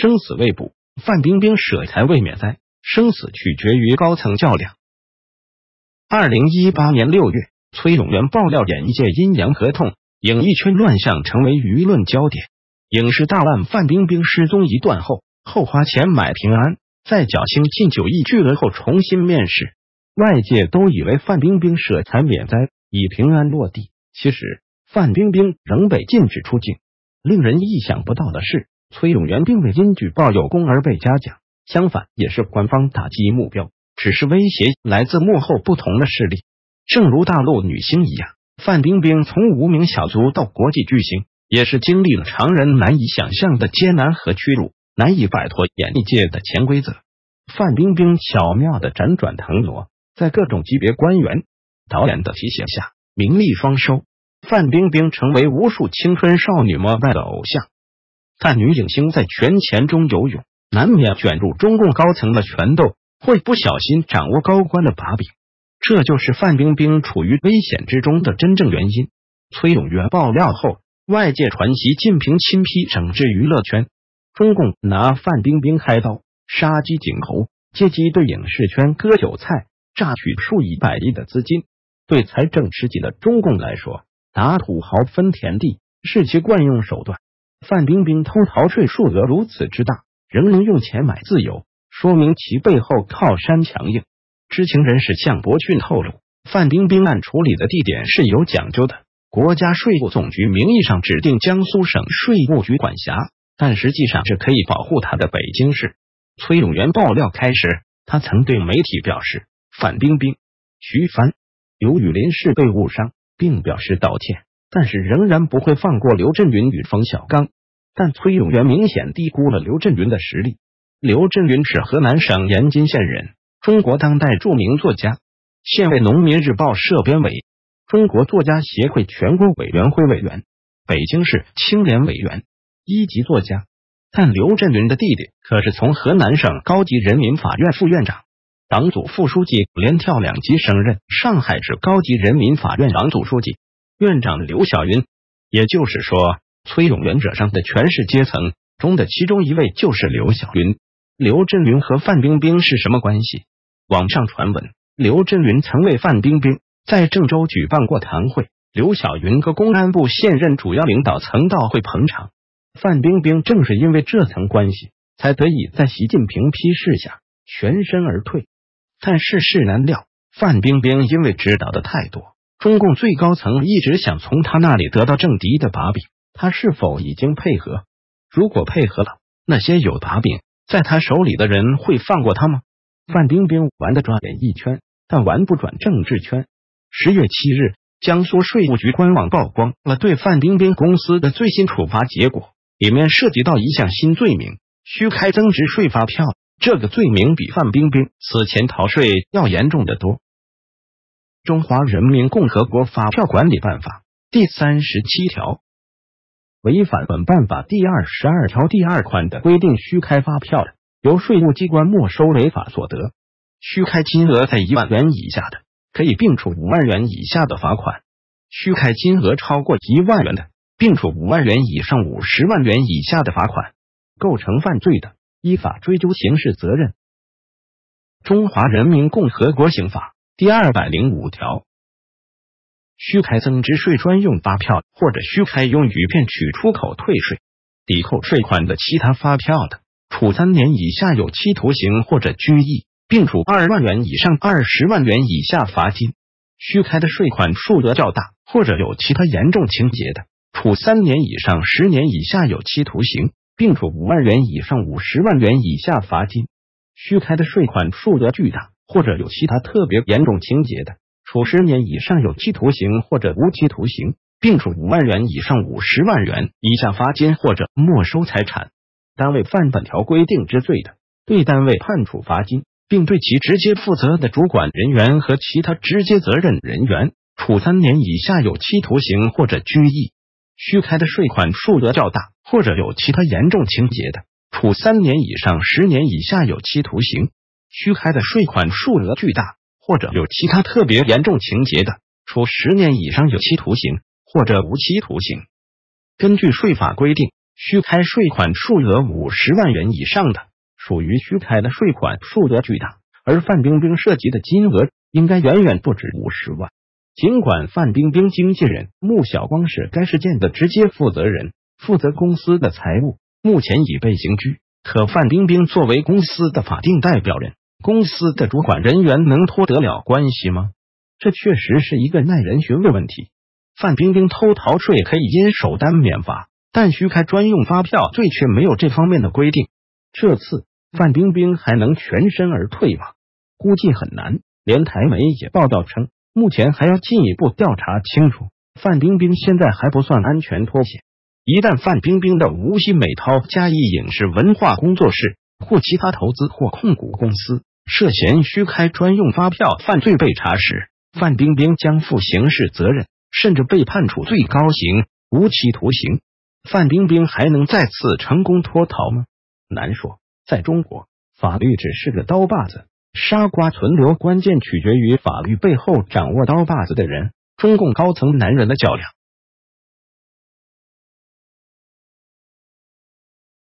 生死未卜，范冰冰舍财未免灾，生死取决于高层较量。二零一八年六月，崔永元爆料演艺界阴阳合同，影艺圈乱象成为舆论焦点。影视大腕范冰冰失踪一段后，后花钱买平安，在侥幸近九亿巨额后重新面世。外界都以为范冰冰舍财免灾，已平安落地。其实，范冰冰仍被禁止出境。令人意想不到的是，崔永元并未因举报有功而被嘉奖，相反，也是官方打击目标。只是威胁来自幕后不同的势力，正如大陆女星一样，范冰冰从无名小卒到国际巨星，也是经历了常人难以想象的艰难和屈辱，难以摆脱演艺界的潜规则。范冰冰巧妙的辗转腾挪，在各种级别官员、导演的提携下，名利双收。范冰冰成为无数青春少女膜拜的偶像。但女影星在权钱中游泳，难免卷入中共高层的权斗。会不小心掌握高官的把柄，这就是范冰冰处于危险之中的真正原因。崔永元爆料后，外界传习近平亲批整治娱乐圈，中共拿范冰冰开刀，杀鸡儆猴，借机对影视圈割韭菜，榨取数以百亿的资金。对财政吃紧的中共来说，打土豪分田地是其惯用手段。范冰冰偷逃税数额如此之大，仍能用钱买自由。说明其背后靠山强硬。知情人士向博讯透露，范冰冰案处理的地点是有讲究的。国家税务总局名义上指定江苏省税务局管辖，但实际上是可以保护他的北京市。崔永元爆料开始，他曾对媒体表示，范冰冰、徐帆、刘雨林是被误伤，并表示道歉，但是仍然不会放过刘震云与冯小刚。但崔永元明显低估了刘震云的实力。刘震云是河南省延津县人，中国当代著名作家，现为农民日报社编委，中国作家协会全国委员会委员，北京市青联委员，一级作家。但刘震云的弟弟可是从河南省高级人民法院副院长、党组副书记连跳两级升任上海市高级人民法院党组书记、院长刘晓云。也就是说，崔永元者上的权势阶层中的其中一位就是刘晓云。刘震云和范冰冰是什么关系？网上传闻，刘震云曾为范冰冰在郑州举办过谈会，刘晓云和公安部现任主要领导曾到会捧场。范冰冰正是因为这层关系，才得以在习近平批示下全身而退。但世事难料，范冰冰因为知道的太多，中共最高层一直想从他那里得到政敌的把柄，他是否已经配合？如果配合了，那些有把柄。在他手里的人会放过他吗？范冰冰玩得转演艺圈，但玩不转政治圈。十月七日，江苏税务局官网曝光了对范冰冰公司的最新处罚结果，里面涉及到一项新罪名——虚开增值税发票。这个罪名比范冰冰此前逃税要严重的多。《中华人民共和国发票管理办法》第三十七条。违反本办法第二十二条第二款的规定虚开发票的，由税务机关没收违法所得；虚开金额在一万元以下的，可以并处五万元以下的罚款；虚开金额超过一万元的，并处五万元以上五十万元以下的罚款。构成犯罪的，依法追究刑事责任。《中华人民共和国刑法》第二百零五条。虚开增值税专用发票，或者虚开用于骗取出口退税、抵扣税款的其他发票的，处三年以下有期徒刑或者拘役，并处二万元以上二十万元以下罚金。虚开的税款数额较大，或者有其他严重情节的，处三年以上十年以下有期徒刑，并处五万元以上五十万元以下罚金。虚开的税款数额巨大，或者有其他特别严重情节的。处十年以上有期徒刑或者无期徒刑，并处五万元以上五十万元以下罚金或者没收财产。单位犯本条规定之罪的，对单位判处罚金，并对其直接负责的主管人员和其他直接责任人员处三年以下有期徒刑或者拘役。虚开的税款数额较大或者有其他严重情节的，处三年以上十年以下有期徒刑。虚开的税款数额巨大。或者有其他特别严重情节的，处十年以上有期徒刑或者无期徒刑。根据税法规定，虚开税款数额五十万元以上的，属于虚开的税款数额巨大，而范冰冰涉及的金额应该远远不止五十万。尽管范冰冰经纪人穆晓光是该事件的直接负责人，负责公司的财务，目前已被刑拘。可范冰冰作为公司的法定代表人，公司的主管人员能脱得了关系吗？这确实是一个耐人寻味问题。范冰冰偷逃税可以因首单免罚。但虚开专用发票罪却没有这方面的规定。这次范冰冰还能全身而退吗？估计很难。连台媒也报道称，目前还要进一步调查清楚。范冰冰现在还不算安全脱险。一旦范冰冰的无锡美涛嘉义影视文化工作室或其他投资或控股公司涉嫌虚开专用发票犯罪被查时，范冰冰将负刑事责任，甚至被判处最高刑无期徒刑。范冰冰还能再次成功脱逃吗？难说。在中国，法律只是个刀把子，杀瓜存留关键取决于法律背后掌握刀把子的人。中共高层男人的较量。